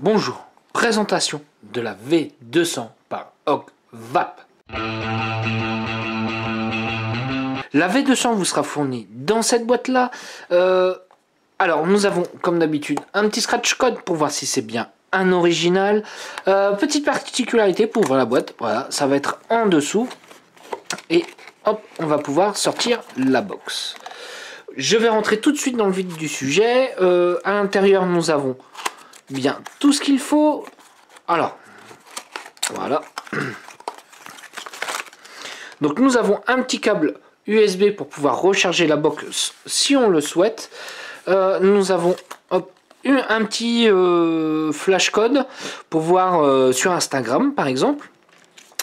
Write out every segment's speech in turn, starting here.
Bonjour, présentation de la V200 par VAP. La V200 vous sera fournie dans cette boîte-là. Euh, alors, nous avons, comme d'habitude, un petit scratch code pour voir si c'est bien un original. Euh, petite particularité pour la boîte, voilà, ça va être en dessous. Et hop, on va pouvoir sortir la box. Je vais rentrer tout de suite dans le vide du sujet. Euh, à l'intérieur, nous avons bien tout ce qu'il faut. Alors, voilà. Donc nous avons un petit câble USB pour pouvoir recharger la box si on le souhaite. Euh, nous avons un petit euh, flash code pour voir euh, sur Instagram par exemple.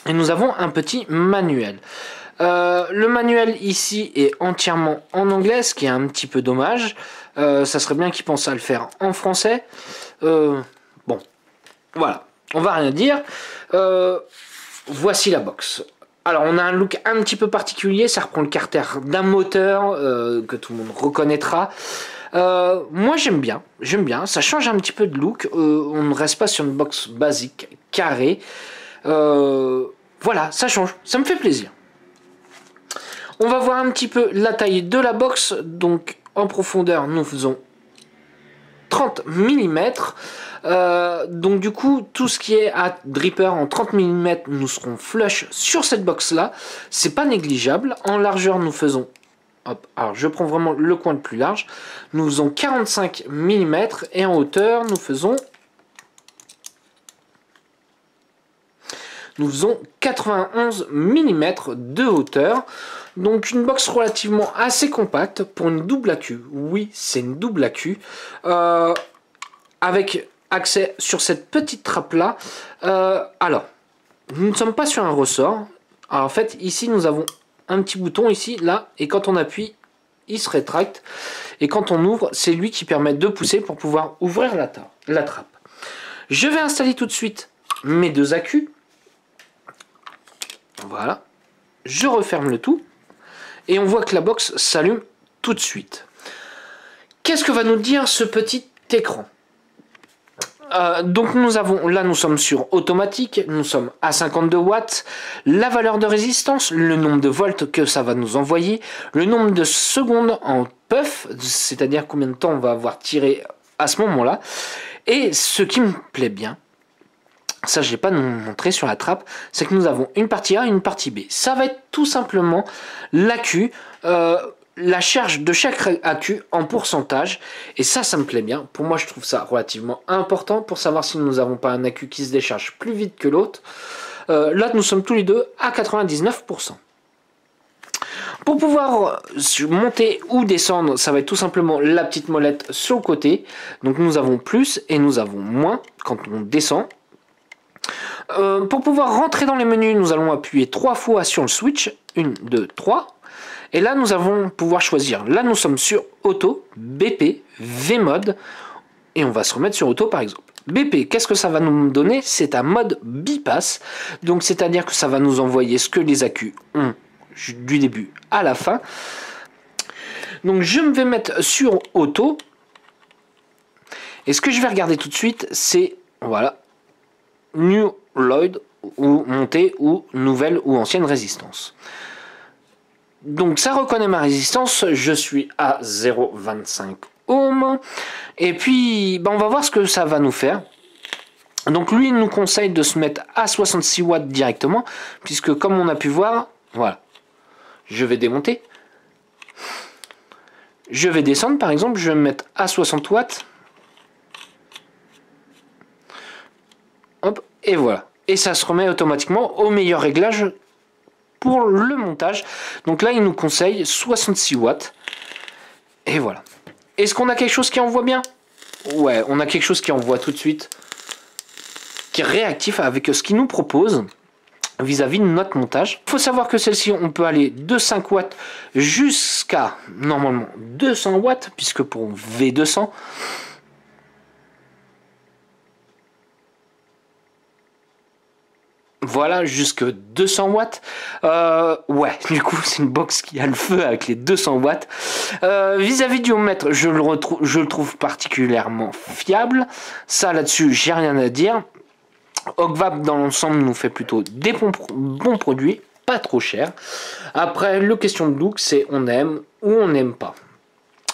Et nous avons un petit manuel. le manuel ici est entièrement en anglais, ce qui est un petit peu dommage. Ça serait bien qu'ils pensent à le faire en français. bon, voilà, on va rien dire. voici la box. Alors on a un look un petit peu particulier, ça reprend le carter d'un moteur que tout le monde reconnaîtra. Euh, moi j'aime bien, j'aime bien, ça change un petit peu de look, euh, on ne reste pas sur une box basique, carrée. Euh, voilà, ça change, ça me fait plaisir. On va voir un petit peu la taille de la box, donc en profondeur nous faisons 30 mm. donc du coup, tout ce qui est à dripper en 30 mm, nous serons flush sur cette box là. C'est pas négligeable. En largeur, nous faisons alors je prends vraiment le coin le plus large. Nous faisons 45 mm et en hauteur, nous faisons... Nous faisons 91 mm de hauteur. Donc une box relativement assez compacte pour une double accu. Oui, c'est une double accu. Euh, avec accès sur cette petite trappe là. Euh, alors, nous ne sommes pas sur un ressort. en fait, ici nous avons un petit bouton ici, là, et quand on appuie, il se rétracte. Et quand on ouvre, c'est lui qui permet de pousser pour pouvoir ouvrir la, la trappe. Je vais installer tout de suite mes deux accus. Voilà. Je referme le tout. Et on voit que la box s'allume tout de suite. Qu'est-ce que va nous dire ce petit écran euh, donc nous avons, là nous sommes sur automatique, nous sommes à 52 watts, la valeur de résistance, le nombre de volts que ça va nous envoyer, le nombre de secondes en puff, c'est-à-dire combien de temps on va avoir tiré à ce moment-là, et ce qui me plaît bien, ça je n'ai pas montrer sur la trappe, c'est que nous avons une partie A et une partie B. Ça va être tout simplement l'accu, euh, la charge de chaque accu en pourcentage. Et ça, ça me plaît bien. Pour moi, je trouve ça relativement important pour savoir si nous n'avons pas un accu qui se décharge plus vite que l'autre. Euh, là, nous sommes tous les deux à 99%. Pour pouvoir monter ou descendre, ça va être tout simplement la petite molette sur le côté. Donc nous avons plus et nous avons moins quand on descend. Euh, pour pouvoir rentrer dans les menus, nous allons appuyer trois fois sur le switch. 1, 2, 3. Et là, nous allons pouvoir choisir. Là, nous sommes sur Auto, BP, V-Mode. Et on va se remettre sur Auto, par exemple. BP, qu'est-ce que ça va nous donner? C'est un mode bypass. Donc, c'est-à-dire que ça va nous envoyer ce que les accus ont du début à la fin. Donc, je me vais mettre sur Auto. Et ce que je vais regarder tout de suite, c'est, voilà, New Lloyd, ou montée, ou nouvelle ou ancienne résistance. Donc ça reconnaît ma résistance, je suis à 0,25 ohm. Et puis ben, on va voir ce que ça va nous faire. Donc lui il nous conseille de se mettre à 66 watts directement, puisque comme on a pu voir, voilà, je vais démonter. Je vais descendre par exemple, je vais me mettre à 60 watts. Hop, et voilà. Et ça se remet automatiquement au meilleur réglage pour le montage. Donc là, il nous conseille 66 watts. Et voilà. Est-ce qu'on a quelque chose qui envoie bien? Ouais, on a quelque chose qui envoie tout de suite. Qui est réactif avec ce qu'il nous propose vis-à-vis de notre montage. Il faut savoir que celle-ci, on peut aller de 5 watts jusqu'à, normalement, 200 watts, puisque pour V200, Voilà, jusque 200 watts. Euh, ouais, du coup, c'est une box qui a le feu avec les 200 watts. Euh, vis-à-vis du ohmètre, je le, trouve particulièrement fiable. Ça, là-dessus, j'ai rien à dire. Ogvap, dans l'ensemble, nous fait plutôt des bons, bons produits, pas trop cher. Après, le question de look, c'est on aime ou on n'aime pas.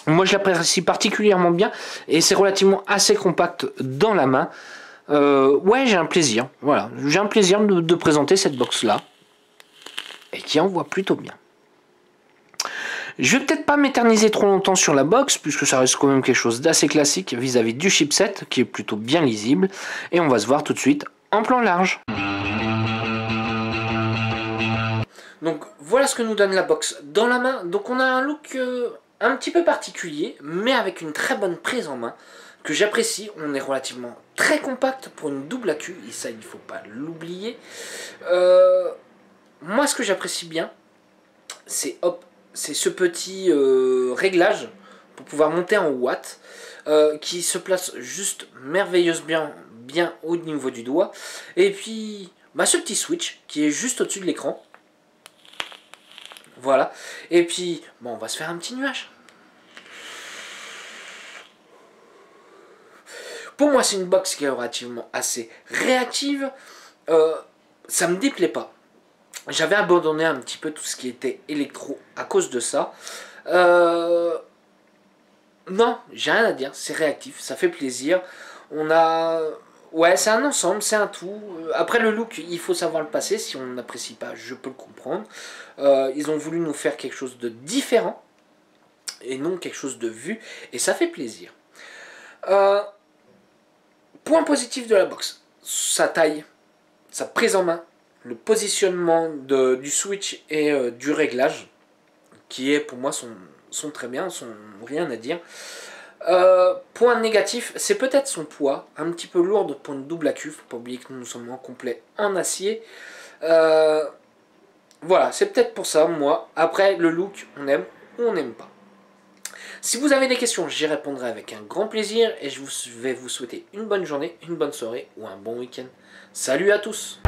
Moi, je l'apprécie particulièrement bien et c'est relativement assez compact dans la main. Euh, ouais, j'ai un plaisir. Voilà, j'ai un plaisir de, présenter cette box là et qui envoie plutôt bien. Je vais peut-être pas m'éterniser trop longtemps sur la box, puisque ça reste quand même quelque chose d'assez classique vis-à-vis -vis du chipset, qui est plutôt bien lisible. Et on va se voir tout de suite en plan large. Donc voilà ce que nous donne la box dans la main. Donc on a un look euh, un petit peu particulier, mais avec une très bonne prise en main, que j'apprécie. On est relativement très compact pour une double accu, et ça il ne faut pas l'oublier. Euh, moi ce que j'apprécie bien, c'est hop, c'est ce petit euh, réglage pour pouvoir monter en watts, qui se place juste merveilleusement bien, bien au niveau du doigt. Et puis bah, ce petit switch qui est juste au-dessus de l'écran voilà. Et puis, bon, on va se faire un petit nuage. Pour moi, c'est une box qui est relativement assez réactive. Euh, ça me déplaît pas. J'avais abandonné un petit peu tout ce qui était électro à cause de ça. Euh, non, j'ai rien à dire. C'est réactif, ça fait plaisir. On a Ouais, c'est un ensemble, c'est un tout. Euh, après le look, il faut savoir le passer. Si on n'apprécie pas, je peux le comprendre. Ils ont voulu nous faire quelque chose de différent et non quelque chose de vu. Et ça fait plaisir. Point positif de la box, sa taille, sa prise en main, le positionnement du switch et du réglage, qui est pour moi sont, très bien, sont rien à dire. Euh, point négatif, c'est peut-être son poids, un petit peu lourde pour une double accu, faut pas oublier que nous sommes en complet en acier. Euh, voilà, c'est peut-être pour ça, moi. Après, le look, on aime ou on n'aime pas. Si vous avez des questions, j'y répondrai avec un grand plaisir et je vais vous souhaiter une bonne journée, une bonne soirée ou un bon week-end. Salut à tous